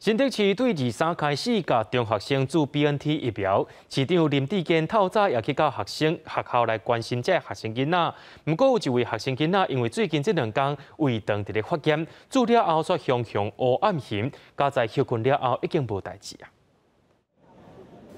新德市对二三开始甲中学生注 BNT 疫苗，市长林志坚透早也去到学生学校来关心这学生囡仔。不过有一位学生囡仔，因为最近这两天胃肠伫咧发炎，注了后却熊熊黑暗型，加在休困了后已经无代志啊。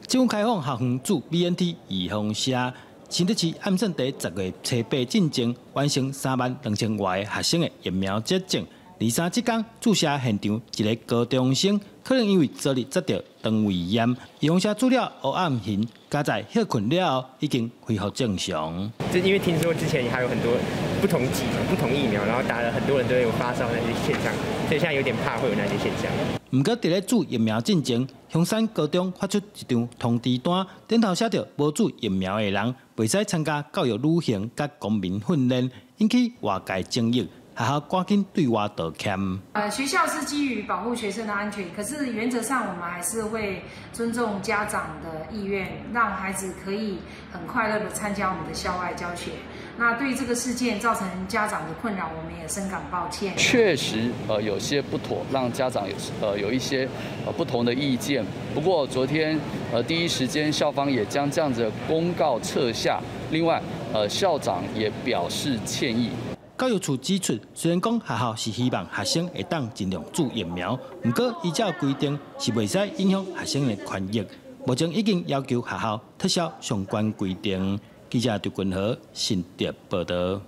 政府开放学生注 BNT 预防针，新德市暗算第十月初八进前完成三万两千外学生的疫苗接种。二三即天注射现场，一个高中生可能因为昨日接到肠胃炎，用下注料黑暗型，加在休困了后已经恢复正常。就因为听说之前还有很多不同剂、不同疫苗，然后打了很多人都有发烧那些现象，所以现在有点怕会有那些现象。毋过伫咧注疫苗进前，香山高中发出一张通知单，顶头写着无注疫苗的人袂使参加教育旅行甲公民训练，引起外界争议。还好赶紧对外道歉。呃，学校是基于保护学生的安全，可是原则上我们还是会尊重家长的意愿，让孩子可以很快乐的参加我们的校外教学。那对于这个事件造成家长的困扰，我们也深感抱歉。确实，呃，有些不妥，让家长有呃有一些呃不同的意见。不过昨天呃第一时间校方也将这样子的公告撤下。另外，呃校长也表示歉意。教育处指出，虽然讲学校是希望学生会当尽量注疫苗，毋过依照规定是袂使影响学生的权益。目前已经要求学校撤销相关规定。记者杜君和新店报道。